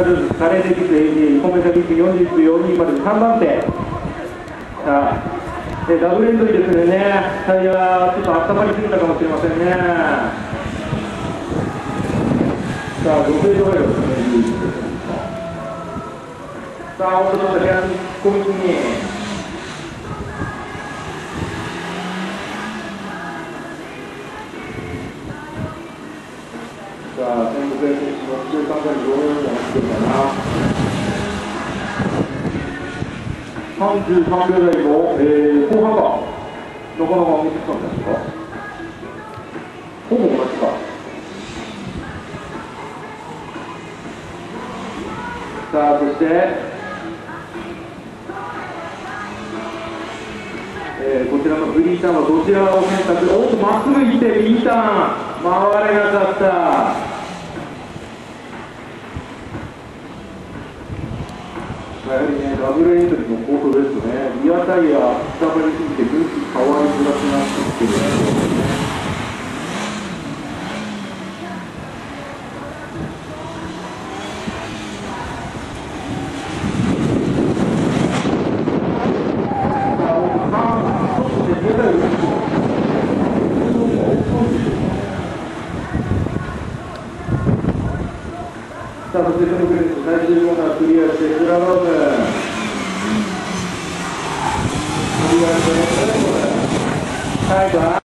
カレーテキス AG コンベンサビック40秒42まで3番手さあでダブルエントリーですね。タイヤちょっと温まりすぎたかもしれませんね。さあ女性ドライバーです。ねさあ本当の部屋に突っ込みにさあ、天国選手の中間からどういうのがってるかな。33秒台の、えー、後半がなかなか上げてきたんですかほぼ同じか。さあ、そして、えー、こちらのフリーターンはどちらを選択？おっとまっすぐ行って右ターン回れなかったやはりね、ダブルエントリーのコートですね、リアタイヤ、下がりすぎて、分岐変わりづらくなってきてるね。さあ、そしてこのグループ最終コーナークリアして、クラローム。クリアして、最後は